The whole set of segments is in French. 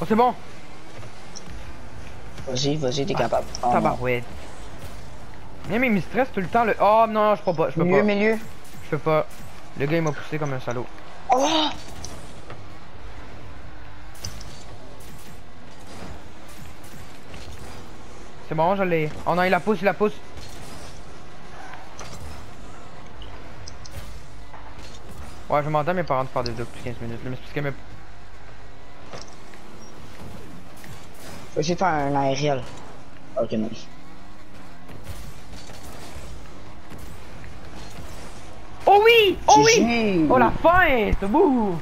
Oh, c'est bon. Vas-y, vas-y, t'es capable. Oh, non. Tabarouette. Mais, mais il me stresse tout le temps le. Oh non, je peux pas, je peux Milieu, pas. milieu. Je peux pas. Le gars il m'a poussé comme un salaud. Oh! C'est bon, je l'ai. Oh non, il la pousse, il la pousse. Ouais, je m'entends mes parents de faire des docs depuis 15 minutes. Mais c'est parce que mes... Faut essayer de faire un aérial. Ok, non. Oh oui! Oh oui! Oh la fin! C'est beau!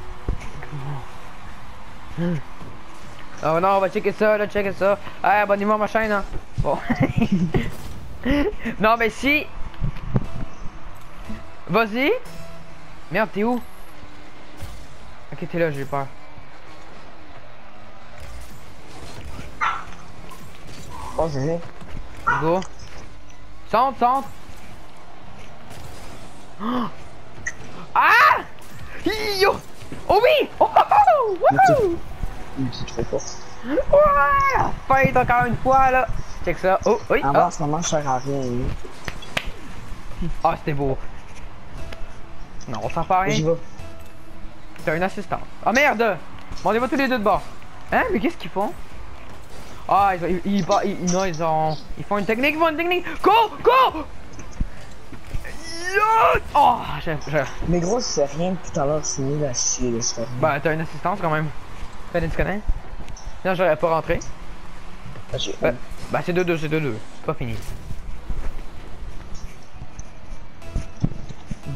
Oh non, on va checker ça, là, checker ça. Ah, abonnez-moi à ma chaîne, hein. Bon. non, mais si. Vas-y. Merde, t'es où? Ok, t'es là, j'ai peur. Oh, GG. Go. Centre, centre. Ah! Yo! Oh oui! Oh, oh, oh! C'est trop fort. Ouais! Fight encore une fois là! Check ça. Oh, oui! En bas, Ah, en ce moment, je sers à rien. Ah, c'était beau. Non, on s'en fait J'y rien. vais. T'as une assistante. Ah merde! Va tous les deux de bord. Hein? Mais qu'est-ce qu'ils font? Ah, ils, ils, ils, ils, ils- non, ils ont. Ils font une technique, ils font une technique! Go! Go! Yo! Oh! J'ai. Mais gros, c'est rien depuis tout à l'heure, c'est nul à chier, c'est rien. Bah, t'as une assistance quand même. T'as des connais? Non, j'aurais pas rentré. Ah, Bah, bah c'est 2-2, c'est 2-2. C'est pas fini.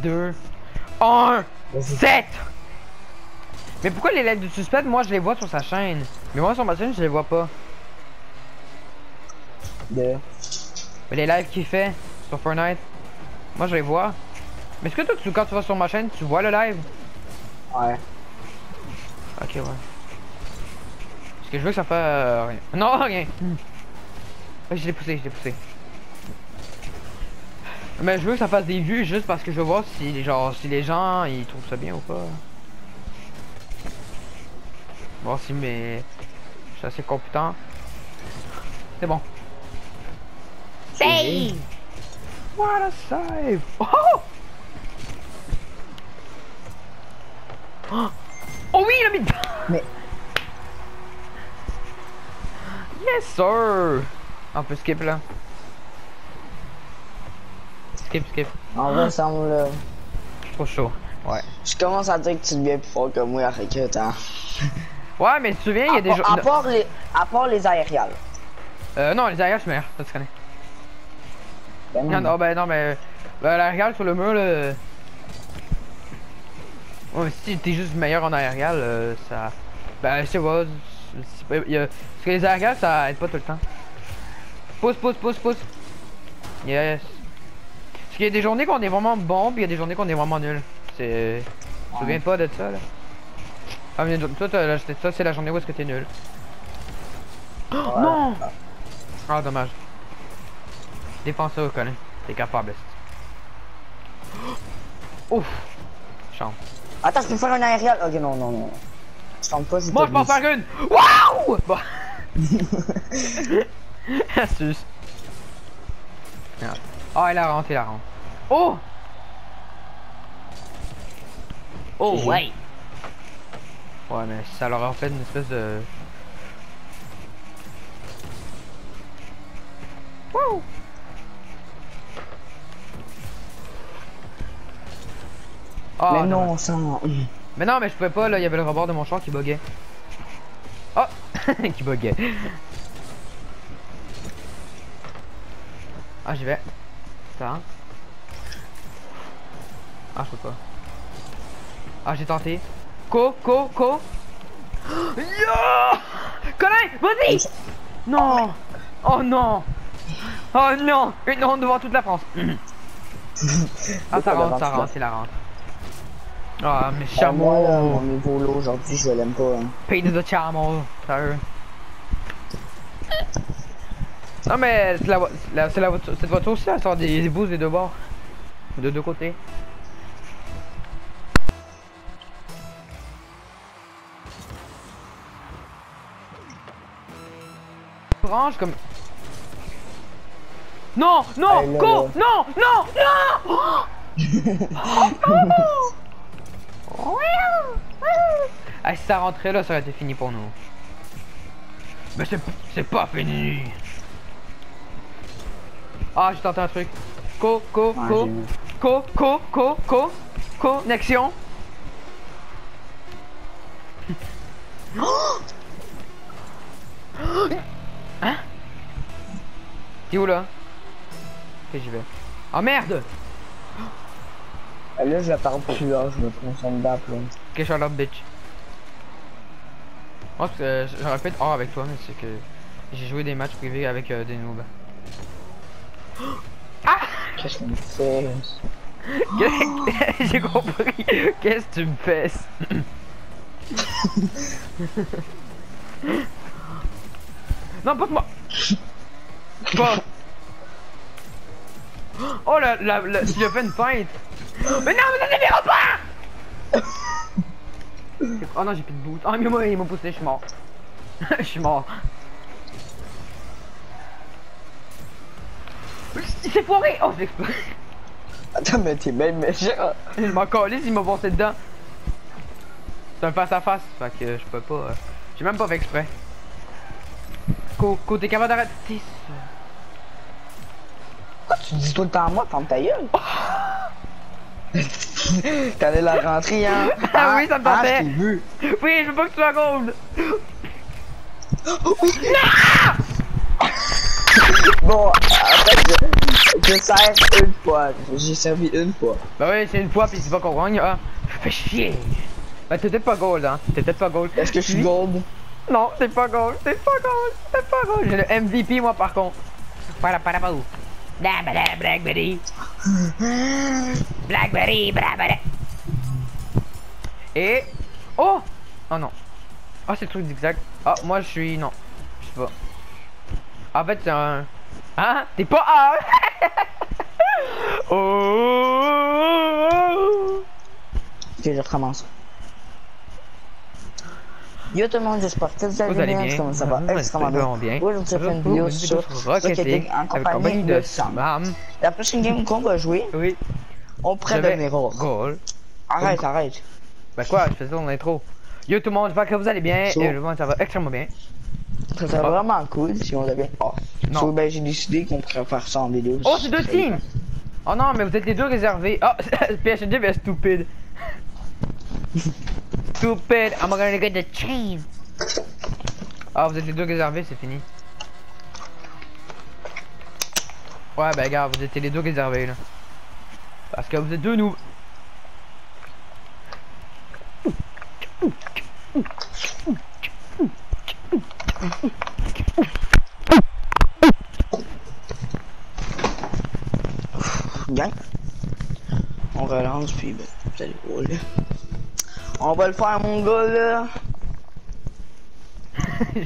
2, 1, Vas-y. 7! Mais pourquoi les lettres du suspect, moi je les vois sur sa chaîne? Mais moi sur ma chaîne, je les vois pas. Mais les lives qu'il fait sur Fortnite, moi je les vois. Mais est-ce que toi, tu, quand tu vas sur ma chaîne, tu vois le live? Ouais. Ok, ouais. Parce que je veux que ça fasse euh, rien. Non, rien. Je l'ai poussé, je l'ai poussé. Mais je veux que ça fasse des vues juste parce que je veux voir si les, genre, si les gens ils trouvent ça bien ou pas. Voir si mes. Je suis assez compétent. C'est bon. Save! What a save! Oh! Oh, oui, il a mis! Mais- Yes, sir! On peut skip là. Skip, skip. En vrai, ça me là. Je suis trop chaud. Ouais. Je commence à dire que tu deviens plus fort que moi avec hein. Ouais, mais tu te souviens, il y a des gens. à part les, à part les aériales. Euh, non, les arrières, je suis meilleur. Ça, tu connais. Ben Non, non, ben non, mais. Ben, l'arrière sur le mur, là. Ouais, mais si t'es juste meilleur en euh, ça. Ben, je sais pas. y a- Parce que les arrières, ça aide pas tout le temps. Pousse, pousse, pousse, pousse. Yes. Parce qu'il y a des journées qu'on est vraiment bon, puis il y a des journées qu'on est vraiment nul. C'est. Tu te souviens pas de ça, là? Ah, mais toi, ça, c'est la journée où est-ce que t'es nul. Oh, non! Ah, dommage. Défends ça, Colin. T'es capable. Ouf! Chance. Attends, je peux faire un aérial. Ok, non, non, non. Je tombe pas, Moi, je peux en faire une! Waouh! Bon. Astuce. Ah, il la rentre, il la rentre. Oh! Oh, GG. ouais! Ouais, mais ça leur a fait une espèce de. Wouh! Ah, Mais dommage. non, ça. Mais non, mais je pouvais pas, là, il y avait le rebord de mon char qui buguait. Oh! qui buguait. Ah, j'y vais. Attends. Ah, je peux pas. Ah, j'ai tenté. Co, co, co. Yo! Colin, vas-y! Non! Oh non! Oh non! Une ronde devant toute la France. ah, ça rentre, ça rentre, il la rentre. Ah, mais Ah, moi, là, chameau! mon niveau là aujourd'hui, je l'aime pas. Hein. De chameau, sérieux. Non mais c'est la, la- voiture, cette voiture aussi, elle sort des, des boosts des deux bords. De deux côtés. orange comme... Non, non, Hey, là, go, là. non, non, non Ah, si ça rentrait là, ça aurait été fini pour nous. Mais c'est pas fini. Ah, j'ai tenté un truc. Co, co, co, co, co, co, co, connexion. Hein? T'es où là? Ok, j'y vais. Oh merde Là, je la parle plus là, je me concentre là. Ok, Charlotte bitch. Oh, parce que j'aurais pu être hors avec toi, mais c'est que j'ai joué des matchs privés avec euh, des noobs. Qu'est-ce qu'on fait? j'ai compris. Qu'est-ce que tu me fais? Non, pas de moi. Pas. Oh la la la. J'ai fait une feinte. Mais non, mais ça ne pas. Oh non, j'ai plus de boost. Oh mais moi il m'a poussé, je suis mort. Je suis mort. Il s'est foiré. Oh, j'ai explosé. Attends, mais t'es bien méchant. Je m'en calisse, il m'a foncé dedans. C'est un face à face, fait que je peux pas. euh, J'ai même pas fait exprès. Co, co, t'es capable d'arrêter ça. Pourquoi tu dis tout le temps moi, ferme ta gueule? T'allais la rentrer, hein? Ah oui, ça me Ah, tentait. t'ai vu. Oui, je veux pas que tu sois gold. Bon, en fait, je, je sers une fois. J'ai servi une fois. Bah oui, c'est une fois pis c'est pas qu'on gagne. Ah, fais chier. Bah t'es peut-être pas gold, hein. T'es peut-être pas gold. Est-ce que je suis gold? Non, t'es pas gold, t'es pas gold, t'es pas gold. J'ai le MVP moi par contre. Para para? Blackberry, Blackberry. Blackberry. Et. Oh! Oh non. Ah, c'est le truc zigzag. Ah, moi je suis. Non. Je sais pas. En fait, c'est un. Hein? T'es pas A! oh! Ok, je recommence. Yo tout le monde, j'espère que vous allez Vous allez bien. bien? Comment ça va? Extrêmement bien. bien. Aujourd'hui, j'ai fait une vidéo sur Rocketing en compagnie de Sam. La prochaine game qu'on va jouer, Oui. on prend le mirror. Goal. Arrête, arrête. Bah quoi, je faisais ton intro. Yo tout le monde, j'espère que vous allez bien. So- Et moi, ça va extrêmement bien. Ça serait Ah. vraiment cool si on avait. Oh. Non. So, ben, j'ai décidé qu'on pourrait faire ça en vidéo. Oh, c'est deux teams! Oh non, mais vous êtes les deux réservés. Oh, PHD, mais stupide. Stupid, I'm gonna get the chain. Ah, vous êtes les deux réservés, c'est fini. Ouais, ben, gars, vous étiez les deux réservés, là. Parce que vous êtes deux nous. On relance, puis ben, vous allez là. On va le faire, mon gars, là.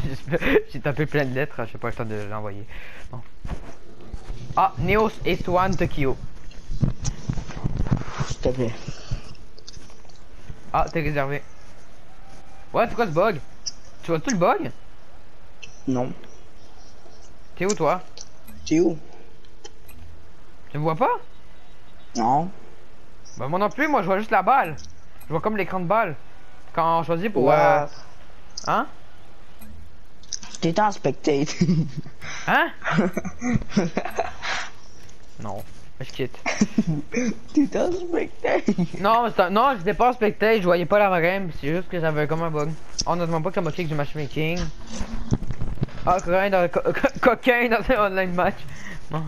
J'ai tapé plein de lettres, je sais pas le temps de l'envoyer. Bon. Ah, Neos East One Tokyo. S'il te plaît. Ah, t'es réservé. Ouais, c'est quoi ce bug? Tu vois tout le bug? Non. T'es où toi? T'es où? Tu me vois pas? Non. Bah moi non plus, moi je vois juste la balle. Je vois comme l'écran de balle. Quand on choisit pour... Ouais. euh, Hein? T'es en spectate. Hein? non, je quitte. T'es en spectate. Non, non, j'étais pas en spectacle, je voyais pas la game, c'est juste que j'avais comme un bug. Oh, ne demande pas que ça m'a kick du matchmaking. Ah, cocain dans, co- co- coquin dans un online match. Non.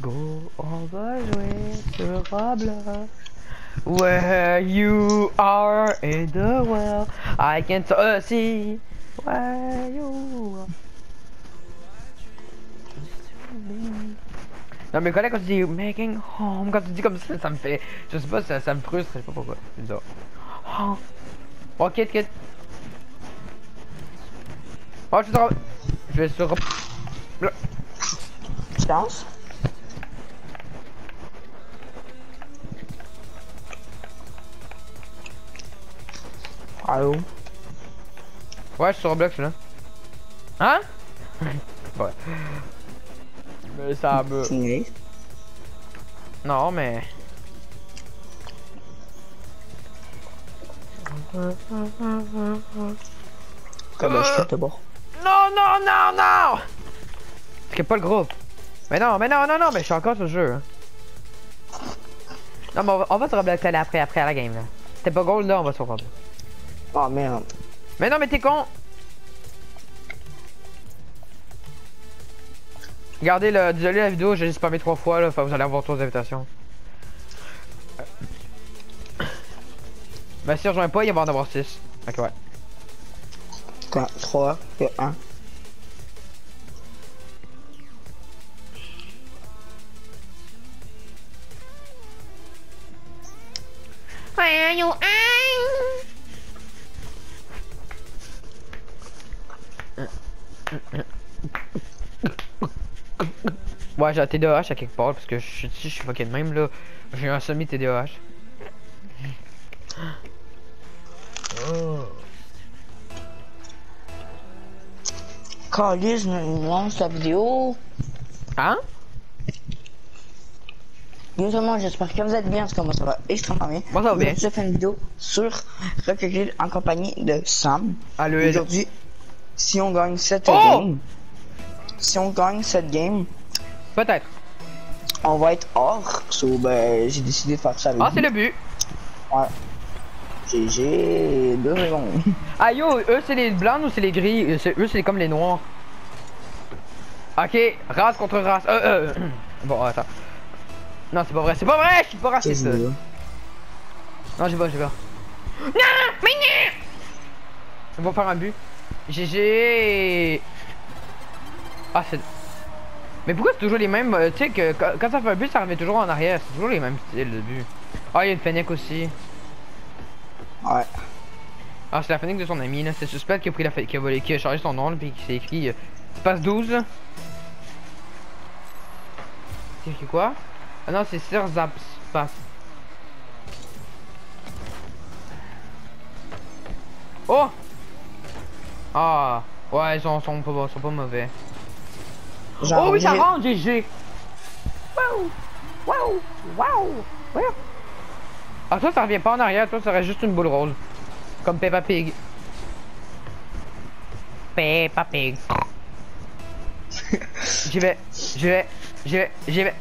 Go, on va jouer sur Roblox. Where you are in the world, I can uh, see where you are. Non mais collègues quand tu dis making home, quand tu dis comme ça, ça me fait, je sais pas, ça, ça me frustre, je sais pas pourquoi, c'est bizarre. Oh, oh quitte, quitte. Oh, je suis sur... Je vais sur... Tu Allô? Ouais, je suis sur Roblox là. Hein? ouais. Mais ça me... Non, mais... Comme Euh. je d'abord. Non, non, non, non! C'est pas le groupe. Mais non, mais non, non, non, mais je suis encore sur le jeu. hein. Non, mais on va, on va se rebloquer là après, après à la game, là. C'était pas gold, là, on va se rebloquer. Oh merde. Mais non, mais t'es con! Regardez, le, désolé la vidéo, j'ai spammé trois fois, là, que vous allez avoir trois invitations. Ben si on rejoint pas, il va en avoir 6. Ok, ouais. Quoi 3, 1. Where you Ouais, j'ai un TDAH à quelque part, parce que je suis je suis fucking même, là. J'ai un semi-TDAH. Calice, me lance la vidéo. Hein? Bien j'espère que vous êtes bien, parce que moi ça va extrêmement bien. Moi, ça va bien. Je fais une vidéo sur Rocket en compagnie de Sam. Aujourd'hui, si on gagne cette Oh! game, si on gagne cette game, Peut-être. on va être hors. So, ben, j'ai décidé de faire ça avec Ah, c'est le but. Ouais. J'ai- J'ai deux secondes. Ah yo, eux c'est les blancs ou c'est les gris? Eux, c'est- Eux c'est comme les noirs. Ok, race contre race. Euh, euh. Bon, attends. Non, c'est pas vrai, c'est pas vrai, je suis pas raciste. Non, j'y vais, j'y vais. Non, mais non! On va faire un but. GG. Ah, c'est. Mais pourquoi c'est toujours les mêmes euh, Tu sais que quand, ça fait un but, ça revient toujours en arrière. C'est toujours les mêmes styles de but. Ah, il y a une Fennec aussi. Ouais. Ah, c'est la Fennec de son ami, là. C'est suspect qui a pris la qui a volé, qui a changé son nom, là, puis qui s'est écrit euh, Passe 12. là. C'est écrit quoi? Ah non, c'est Sir Zap Pass. Oh Ah Ouais, ils sont, sont, pas, sont pas mauvais. Genre, oh oui, ça rentre, GG Wow Wow Wow Ouais. Ah, toi, ça revient pas en arrière, toi, ça reste juste une boule rose. Comme Peppa Pig. Peppa Pig. J'y vais, j'y vais, j'y vais, j'y vais.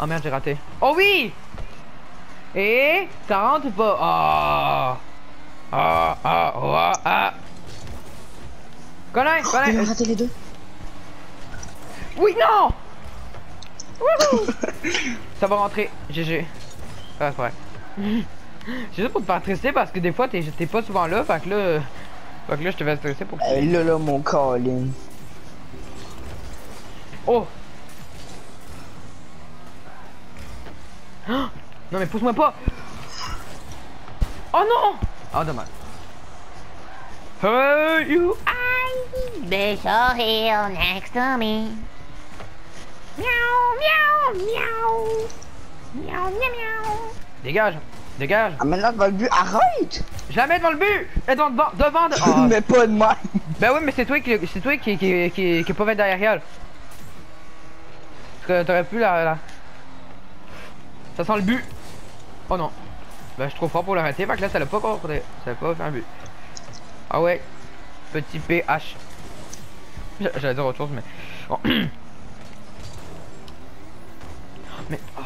Oh merde, j'ai raté. Oh oui Et ça rentre ou pas? Ah Ah ah oh, ah ah Colin, a Colin raté les deux. Oui, non Ça va rentrer, GG. Ah, c'est vrai. C'est juste pour te faire stresser parce que des fois t'es pas souvent là, fait que là. Fait que là je te fais stresser pour que là, là, mon Colin. Oh Non mais pousse-moi pas Oh non Oh dommage. Hey you They saw here next to me. Meow, meow, meow. Meow, meow, meow. Dégage Dégage Ah, maintenant, dans le but, arrête! Je la mets devant le but Et devant devant, devant de... Ah, Mais pas de moi. Ben oui mais c'est toi qui c'est toi qui qui qui, qui, est pas fait derrière elle. Parce que t'aurais pu la, la... Ça sent le but Oh non Ben je suis trop fort pour l'arrêter, fait que là ça l'a pas encore ça l'a pas fait un but. Ah ouais. Petit PH J'allais dire autre chose mais bon. mais oh.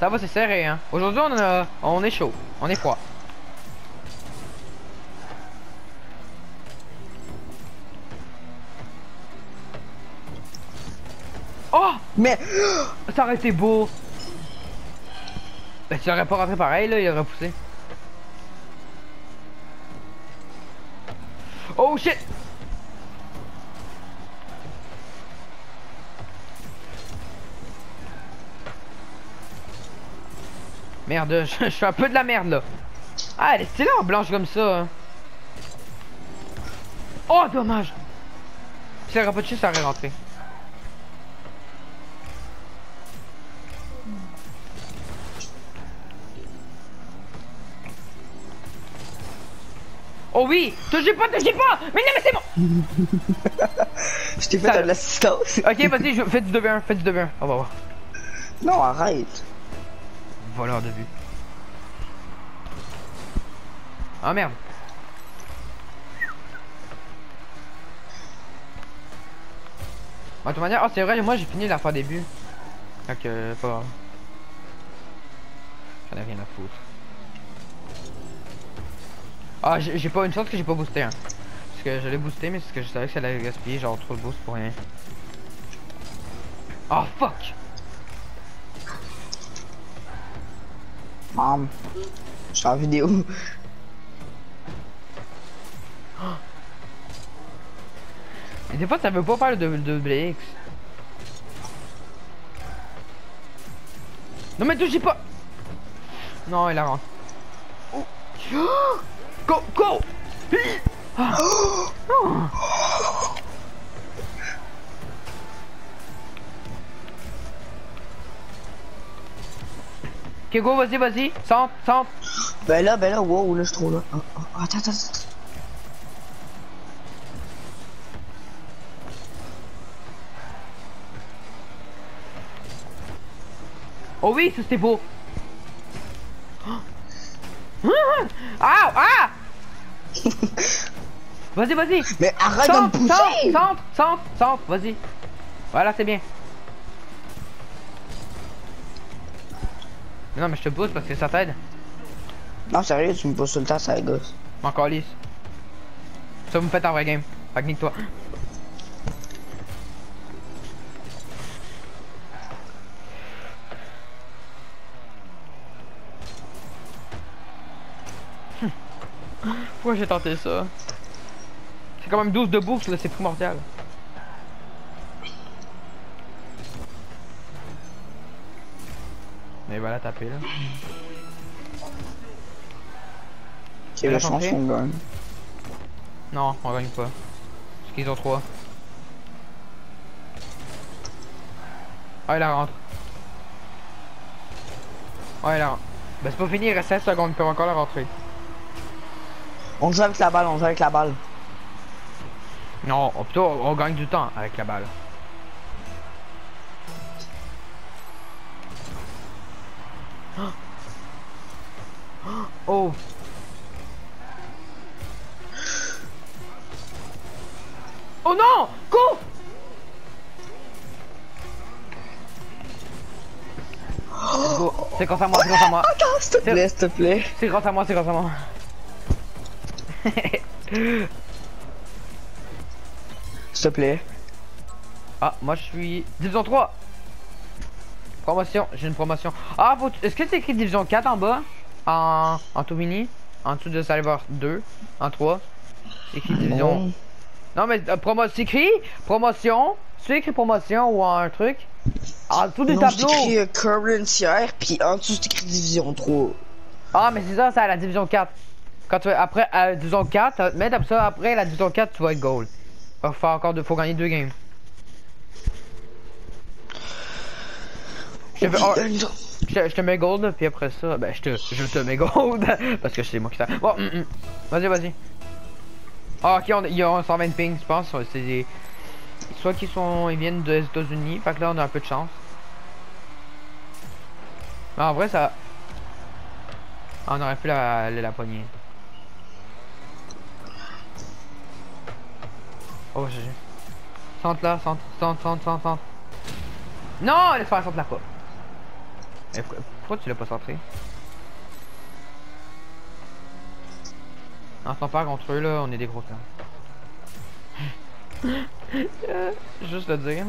Ça va c'est serré hein. Aujourd'hui on, a- on est chaud. On est froid. Oh! Mais, Ça aurait été beau Ben tu l'aurais pas rentré pareil là, il aurait poussé. Oh shit! Merde, je, je fais un peu de la merde là. Ah elle est stylée en blanche comme ça hein. Oh dommage! Si elle aurait pas touché, ça aurait rentré oui Touchez pas, touchez pas Mais non, mais c'est bon Je t'ai fait Ça- de l'assistance. Ok, vas-y, je... fais du 2v1, fais du 2v1. On va voir. Non, arrête. Voleur de vue. Ah merde. Bon, de toute manière, oh c'est vrai, moi j'ai fini la fois début. Donc, euh, pas. J'en ai rien à foutre. Ah, j'ai pas une chance que j'ai pas boosté. Hein. Parce que je l'ai boosté, mais c'est parce que je savais que ça allait gaspiller genre trop de boost pour rien. Oh fuck! Maman. Je suis en vidéo. Et des fois, ça veut pas faire le double double X. Non, mais touchez pas! Non, il a rentré. Oh. Go, go! Ah. Oh. Ok, go, vas-y, vas-y. Centre, centre. Ben là, ben là, wow, là, je trop là. Oh, attends, attends, attends. Oh oui, ça c'était beau. Ah, ah! Vas-y, vas-y. Mais arrête de me Centre, centre, pousser! centre, centre, centre, vas-y. Voilà, c'est bien. Non, mais je te pousse parce que ça t'aide. Non, sérieux, tu me pousses tout le temps, ça gosse. Encore lisse. Ça vous me faites un vrai game. Fait que Pourquoi j'ai tenté ça? C'est quand même 12 de bouffe là, c'est primordial. Mais voilà, taper là. Ok, Elle a là, pense tenté? qu'on gagne. Non, on gagne pas. Parce qu'ils ont 3. Ah, il la rentre. Ouais, il la rentre. Ben, c'est pas fini, il reste 16 secondes, il peut encore la rentrer. On joue avec la balle, on joue avec la balle. Non, oh, plutôt, on gagne du temps avec la balle. Oh! Oh non! Go! C'est grâce à moi, c'est grâce à moi. Attends, s'il te plaît, s'il te plaît. C'est grâce à moi, c'est grâce à moi. S'il te plaît. Ah, moi je suis division 3. Promotion, j'ai une promotion. Ah, faut... est-ce que c'est écrit division 4 en bas? En, en tout mini? En dessous de Salvar 2 En 3 C'est écrit division. Non. Non, mais euh, promo... c'est écrit promotion. C'est écrit promotion ou un truc En dessous du Non, c'est tableau. écrit euh, current puis en dessous c'est écrit division 3. Ah, mais c'est ça, c'est à la division 4. Quand tu après à la division 4, euh, mais après ça, après la division 4, tu vas être goal. Faut faire encore deux, faut gagner deux games. Je te fais- oh, Je te, je te mets gold, puis après ça, ben je te, je te mets gold, parce que c'est moi qui t'a. Bon, hum, hum. vas-y, vas-y. Ah, ok, on, il y a un 120 ping, je pense. C'est des. Soit qu'ils sont, ils viennent des États-Unis, fait que là on a un peu de chance. Mais en vrai, ça. On aurait pu la, la, la poignée. Oh, j'ai. Centre là, centre, centre, centre, centre, centre. Non, laisse faire centre là pas. Eh, pourquoi, pourquoi tu l'as pas centré? En s'en part contre eux là, on est des gros temps. Juste le dire.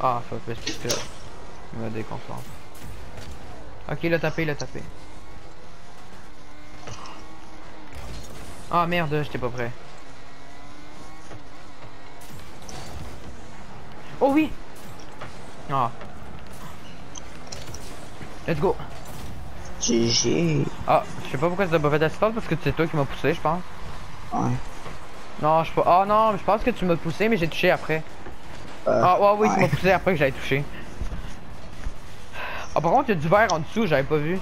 Ah, fait parce que il me déconcentre. Ok, il a tapé, il a tapé. Ah merde, j'étais pas prêt. Oh oui Ah. Let's go GG. Ah, je sais pas pourquoi t'as pas fait d'assistance parce que c'est toi qui m'as poussé, je pense. Ouais. Non, je pas. Ah non, je pense que tu m'as poussé, mais j'ai touché après. Euh, Ah, ouais, oui, tu m'as poussé après que j'avais touché. Ah, par contre, il y a du verre en dessous, j'avais pas vu.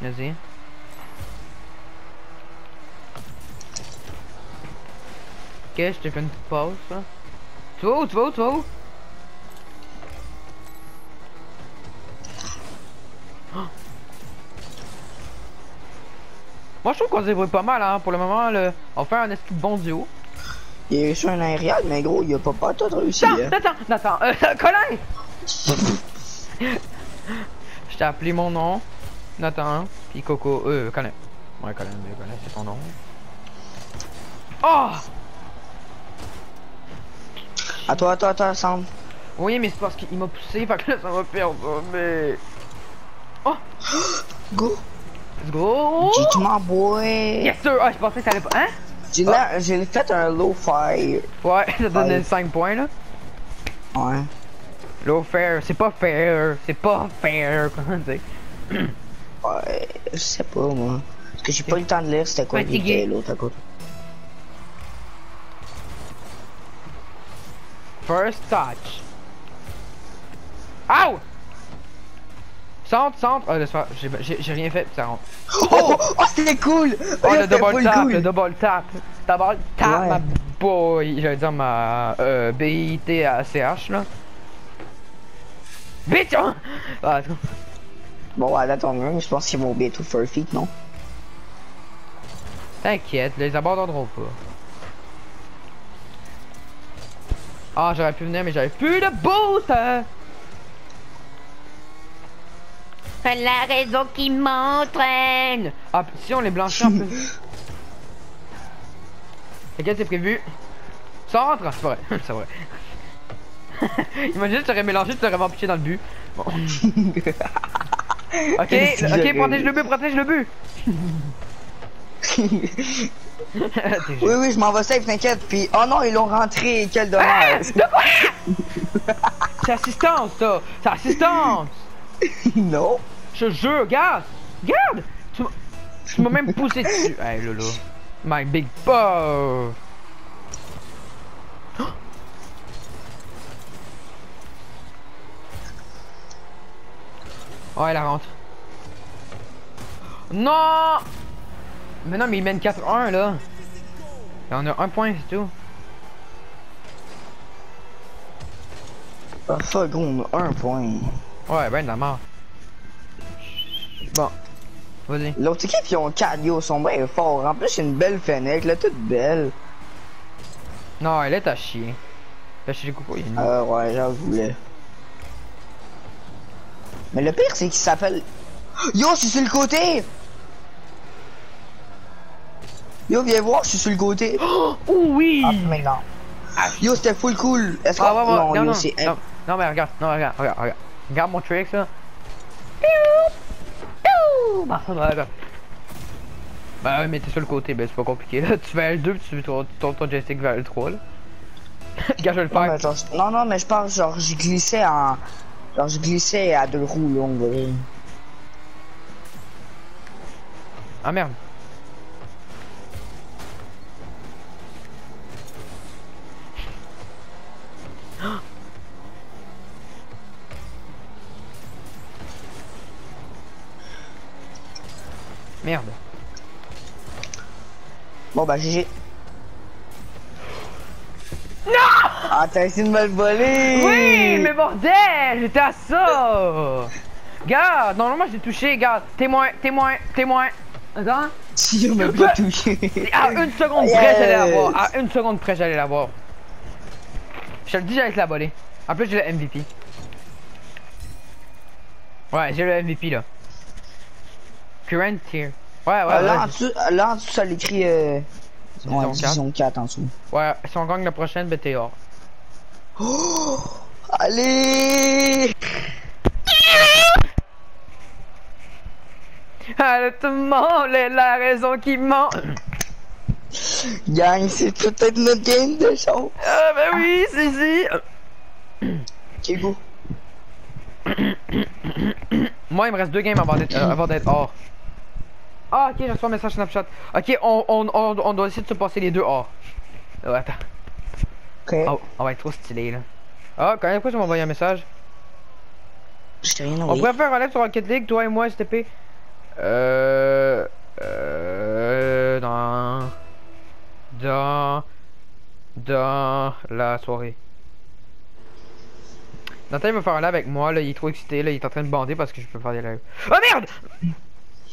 Vas-y. Ok, je t'ai fait une petite pause, là. Tu vas où, tu vas où, tu vas où? Oh. Moi je trouve qu'on se débrouille pas mal hein, pour le moment le... on fait un de bon duo. Il est sur un aérial, mais gros, il a pas pas tout réussi. Attends, hein. attends, attends, euh, Colin! Je t'ai appelé mon nom, Nathan, puis Coco, euh, Colin. Ouais, Colin, mais Colin, c'est ton nom. Oh! À toi, à toi, à toi, Sam. Oui, mais c'est parce qu'il m'a poussé, fait que là, ça va perdre, mais... Oh! Go. Let's go! J'ai my boy. Yes, sir! Ah, je pensais que ça allait pas... Hein? J'ai la- j'ai fait un low fire. Ouais, ça donnait Ouais. 5 points, là. Ouais. Low fair, c'est pas fair, c'est pas fair, comment dire? Ouais, je sais pas, moi. Parce que j'ai pas eu le temps de lire c'était quoi l'autre à côté. First touch. Ow! Centre, centre. Ah, laisse faire. J'ai- rien fait, ça rentre. Oh, oh c'était cool! Oh, le double tap, le double tap. Double tap, ma boy. J'allais dire ma euh, B-I-T-A-C-H, là. Bitch! hein? Ah. Bon, ouais, là, ton run, je pense qu'ils vont bientôt faire feet, non? T'inquiète, les abandonneront pas. Ah, j'aurais pu venir, mais j'avais plus de boost! hein. C'est la raison qui m'entraîne. Ah, puis si on les blanchit un peu. T'inquiète, c'est prévu? Centre! C'est vrai, c'est vrai. Imagine, tu aurais mélangé, tu t'aurais empêché dans le but. Bon. ok, ok, protège le but, protège le but! Oui, oui, je m'en vais safe, t'inquiète. Puis, oh non, ils l'ont rentré, quel dommage. C'est assistance, ça! C'est assistance! non. Je te jure, regarde! Regarde! Tu m'as- même poussé dessus! Hey, Lolo. My big boy! Oh, elle rentre. Non! Mais non, mais il mène 4-1 là. Et on a un point, c'est tout. Ah, fuck, on a un point. Ouais, ben de la mort. Bon. Vas-y. L'autre équipe, ils ont 4 yo, sont bien forts. En plus, c'est une belle fenêtre, là, toute belle. Non, elle est à chier. Il est nul. Euh, ouais, j'avoue, là. Mais le pire, c'est qu'il s'appelle. Yo, je suis sur le côté! Yo, viens voir, je suis sur le côté. Oh oui! Ah, maintenant. Yo, c'était full cool. Est-ce Ah qu'on. ouais, ouais, non, non, non, c'est. non, non, mais regarde, non, regarde, regarde, regarde. Regarde mon trick, ça. Bah. Bah ouais, mais t'es sur le côté, ben c'est pas compliqué là. Tu fais L2 puis tu tournes ton, ton joystick vers L3 là. Regarde, je vais le faire. genre, non, non, mais je pense, genre, je glissais en. Genre, je glissais à deux roues, là, on va dire. Ah merde. Merde. Bon, bah, GG. Non! Ah, t'as essayé de me le voler! Oui, mais bordel, j'étais à ça. Regarde, normalement j'ai touché, regarde. Témoin, témoin, témoin. Attends. Tu m'as pas touché. À une seconde près, Yes. j'allais l'avoir. À une seconde près, j'allais l'avoir. Je te le dis, j'allais te la voler. En plus, j'ai le MVP. Ouais, j'ai le MVP là. Current tier. Ouais, ouais, Ah, là, en dessous, là, en dessous, ça l'écrit. Euh... Ouais, division 4 en dessous. Ouais, si on gagne la prochaine, ben t'es hors. Oh! Allez! Ah, tout le monde est la raison qui ment. Gang, c'est peut-être notre game de show. Ah, ben oui, c'est si. Ok, go. Moi, il me reste deux games avant d'être euh, avant d'être hors. Ah, ok, j'ai reçu un message Snapchat. Ok, on, on, on, on doit essayer de se passer les deux hors. Oh, attends. Ok. Oh, on va être trop stylé là. Ah, quand même, pourquoi tu m'as envoyé un message? Je t'ai rien On pourrait faire un live sur Rocket League, toi et moi, STP. Euh... Euh... Dans... Dans... Dans la soirée. Nathan il va faire un live avec moi, là, il est trop excité, là, il est en train de bander parce que je peux faire des lives. Oh merde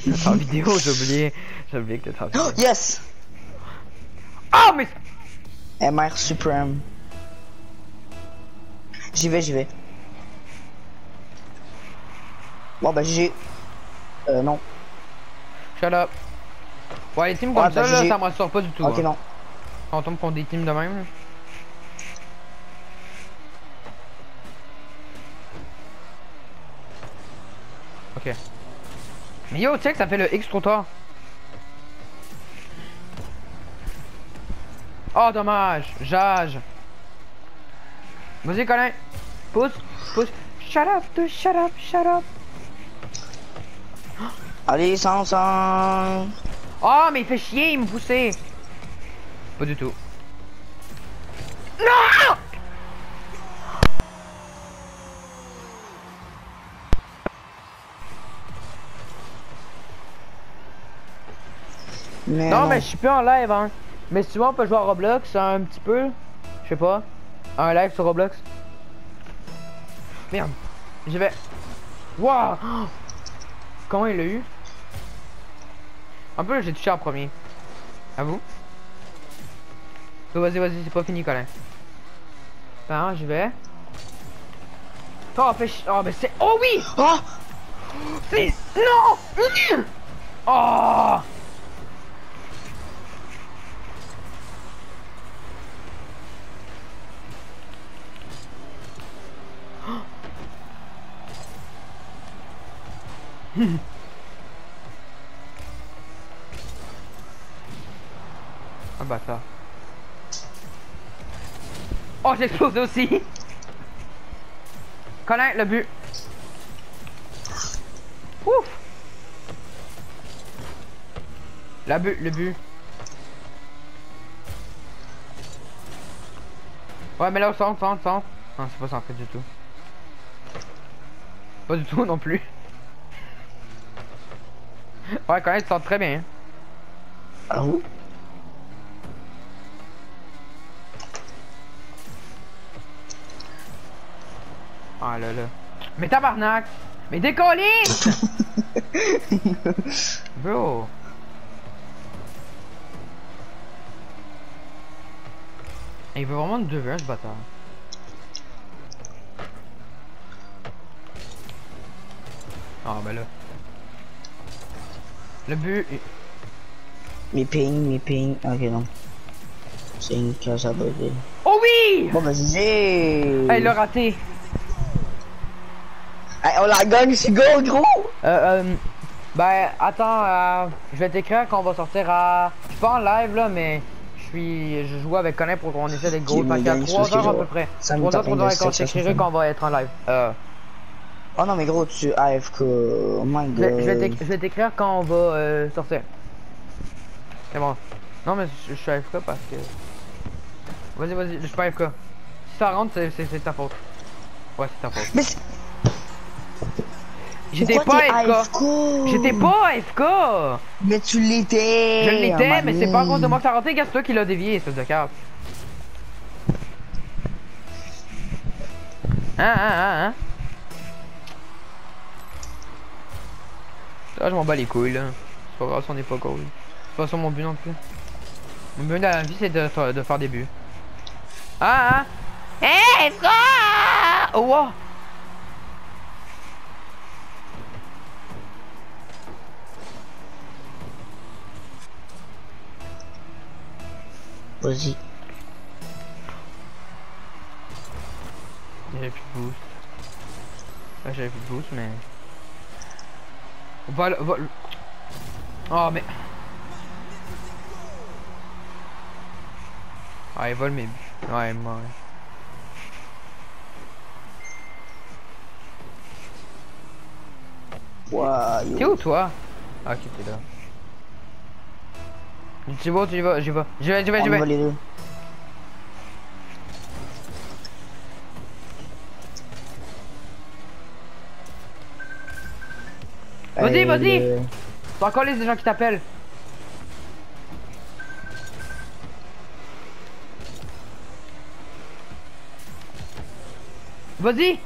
T'es en vidéo, j'ai oublié. J'ai oublié que t'étais en vidéo. Oh, yes! Oh mais... MR Supreme. J'y vais, j'y vais. Bon, bah, j'ai. Euh, non. Shut up. Ouais, les teams Ouais, comme bah, ça, là, GG. ça me rassure pas du tout. Ok, hein. non. Quand on tombe contre des teams de même. là. Ok. Mais yo, check, ça fait le X trop tard. Oh, dommage. Jage. Vas-y, Colin. Pousse, pousse. Shut up, dude, shut up, shut up. Allez, sans, sans. Oh, mais il fait chier, il me poussait. Pas du tout. Non Mais Non, mais je suis plus en live, hein. Mais si tu veux, on peut jouer à Roblox un petit peu. Je sais pas. Un live sur Roblox. Merde. Je vais. Waouh Comment il l'a eu? Un peu, j'ai touché en premier. À vous Oh, Vas-y, vas-y, c'est pas fini, Colin. Attends, je vais. Oh, fait Oh, mais c'est. Oh oui Oh! C'est- Non Oh Ah bah ça. Oh j'ai explosé aussi. Colin, le but. Ouf. La but, le but. Ouais mais là au centre, centre, centre Non c'est pas centré du tout. Pas du tout non plus Ouais Colin tu centres très bien hein. Ah? Ah là là. Mais tabarnak! Mais décoller! Bro! Il veut vraiment 2 v ce bâtard. Ah ben là. Le but. Mes ping, mes ping. Ok, non. C'est une cage à bugger. Oh oui! Bon. Ah, il l'a raté. Hey, on la gagne, c'est go, gros! Euh, euh, ben, attends, euh, je vais t'écrire qu'on va sortir à. Je suis pas en live là, mais je suis. Je joue avec Conan pour qu'on essaie d'être gros. Mais qu'à gagne, 3 ça, c'est heures à peu près. ça me 3 heures, tape 3 une heures et quand qu'on va être en live. Euh, Oh non, mais gros, tu AFK. Oh my je vais- god. je vais t'écrire quand on va euh, sortir. C'est bon. Non, mais je je suis AFK parce que. Vas-y, vas-y, je suis pas AFK. Si ça rentre, c'est- ta faute. Ouais, c'est ta faute. Mais J'étais pas AFK? J'étais pas AFK. Mais tu l'étais! Je l'étais, mais c'est pas à cause de moi que ça gars, c'est toi qui l'as dévié, espèce de carte. Hein, hein, hein, hein? Ça, je m'en bats les couilles, là. C'est pas grave on est pas cool. C'est pas ça mon but non plus. Mon but dans la vie, c'est de, de faire des buts. Ah, hein. Hey, frère! Oh, wow. Vas-y. J'avais plus de boost. Ouais, j'avais plus de boost, mais. Vol, vol. Oh, mais. Ah, il vole mes buts. Ouais, moi. ouais. Wow. T'es où, toi? Ah, ok, t'es là. Tu vas, tu y vas, j'y vais. J'y vais, j'y vais, j'y y va vais. Vas-y, vas-y. T'as encore les gens qui t'appellent. Vas-y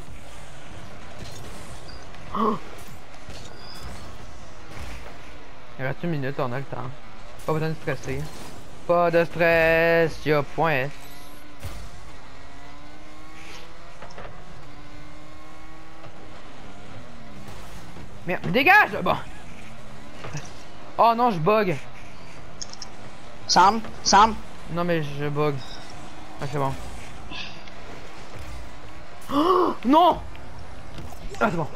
Oh. Il reste une minute, on a le temps. Pas besoin de stresser. Pas de stress, y'a point Merde, dégage Bon. Oh non, je bug. Sam, Sam, Non mais je bug. Ah c'est bon. Oh, non Ah c'est bon.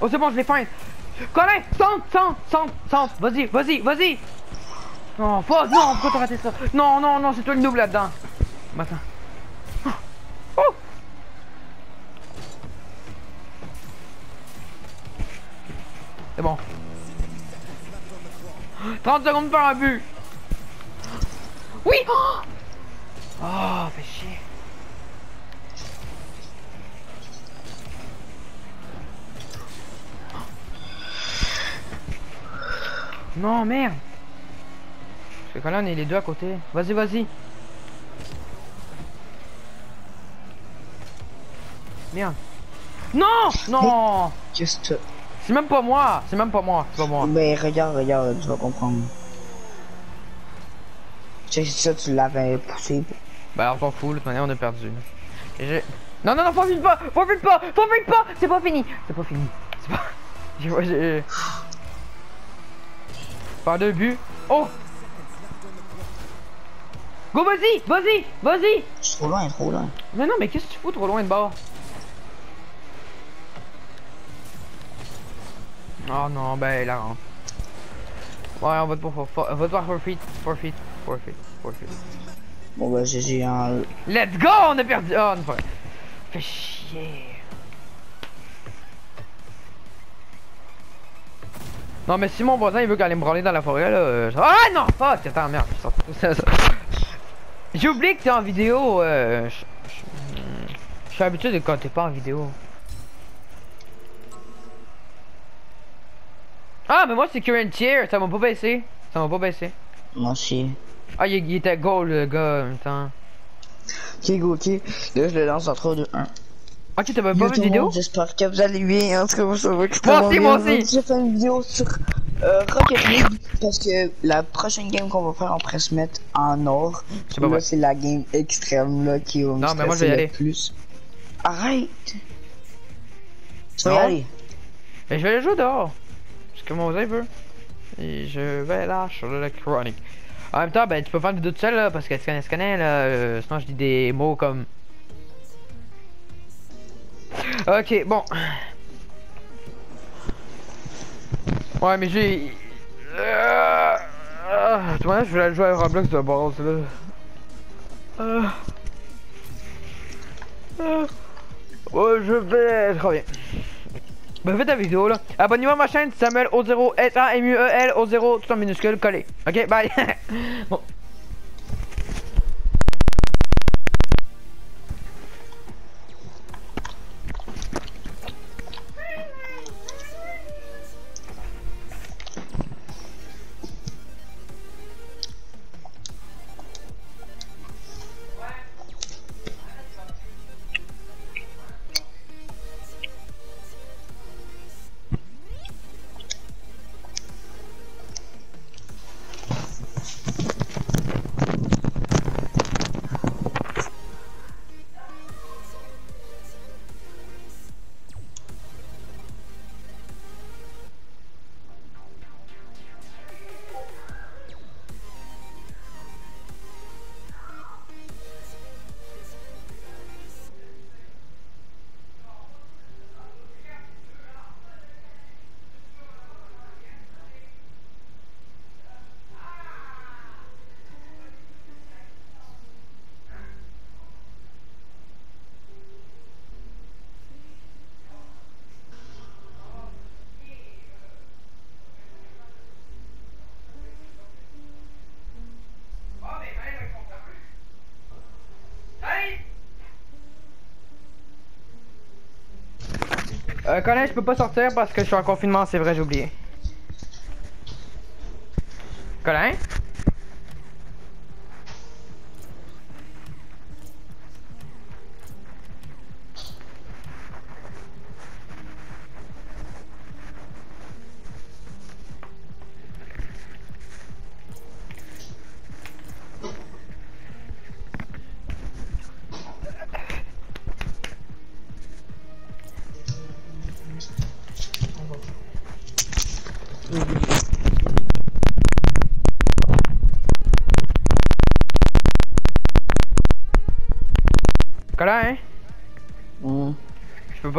Oh c'est bon, je l'ai faim. Colin, centre, centre, centre, centre. Vas-y, vas-y, vas-y. Non, pas, non, pourquoi t'as raté ça Non, non, non, c'est toi le double là-dedans. Maintenant. 30 secondes pour un but. Oui Oh, oh fait chier. Non, merde. Parce que là, on est les deux à côté. Vas-y, vas-y. Merde. Non Non qu'est-ce que C'est même pas moi C'est même pas moi, c'est pas moi. Mais regarde, regarde, tu vas comprendre. Sais, ça, tu l'avais poussé. Bah de toute manière on a perdu. Et Non non non faut pas Faut pas Faut pas C'est pas fini C'est pas fini C'est pas... J'ai... Par deux buts Oh Go vas-y Vas-y Vas-y Je suis trop loin, trop loin. Mais non mais qu'est-ce que tu fous trop loin de bord? Oh non ben là rentre. Ouais on vote pour for, for, vote pour forfeit Forfeit Forfeit Forfeit Bon, bah, j'ai- j'ai un. Let's go On a perdu Oh non. Fais chier Non mais si mon voisin il veut qu'aller me branler dans la forêt là euh, Ah non fuck Attends merde je ça. J'ai oublié que t'es en vidéo euh, je, je- je suis habitué de quand t'es pas en vidéo Ah mais moi c'est current tier ça m'a pas baissé Ça m'a pas baissé Moi aussi. Ah il, il était goal le gars en même temps Ok, go, ok. Là, je le lance en 3, 2, 1. Ok Yo, pas vu de vidéo? J'espère que vous allez bien. En tout cas, va Moi aussi, moi aussi. J'ai fait une vidéo sur euh, Rocket League parce que la prochaine game qu'on va faire, on pourrait se mettre en or. Pas Là, c'est la game extrême là qui va me Non, mais moi, je vais y aller. plus. Arrête. Tu vas y aller. Mais je vais aller jouer dehors. Ce que mon veut? Et je vais là sur l'électronique. En même temps, ben tu peux faire une vidéo tout seul là, parce que tu connais, tu connais là. euh, sinon je dis des mots comme. Ok, bon. Ouais, mais j'ai. Euh... Ah, tu vois, je voulais jouer à Roblox de base là. Euh... Euh... Ouais, je vais. Je reviens. Ben fais ta vidéo là. Abonnez-vous à ma chaîne Samuel O0 S A M U E L O0 tout en minuscule collé. Ok bye. bon. Euh, je peux pas sortir parce que je suis en confinement, c'est vrai, j'ai oublié.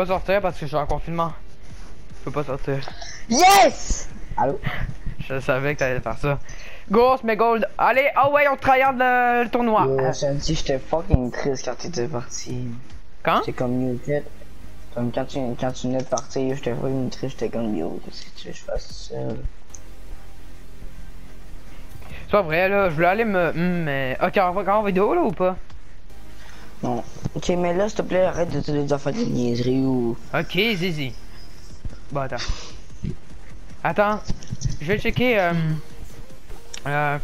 Pas sortir parce que je suis en confinement. Je peux pas sortir. Yes! Allô? Je savais que t'allais faire ça. Ghost, mais gold. Allez, oh ouais, on tryhard le, le tournoi. Je te dis, j'étais fucking triste quand t'étais parti. Quand? J'étais comme muted. Comme quand tu, quand tu venais de partir, j'étais fucking triste, j'étais comme yo, qu'est-ce que tu veux que je fasse seul? C'est pas vrai, là. Je voulais aller me. hmm, mais. Ok, on va encore en vidéo, là, ou pas? Non. Ok, mais là, s'il te plaît, arrête de te dire faire des niaiseries ou. Ok, zizi. Bon, attends. Attends. Je vais checker. Euh, euh,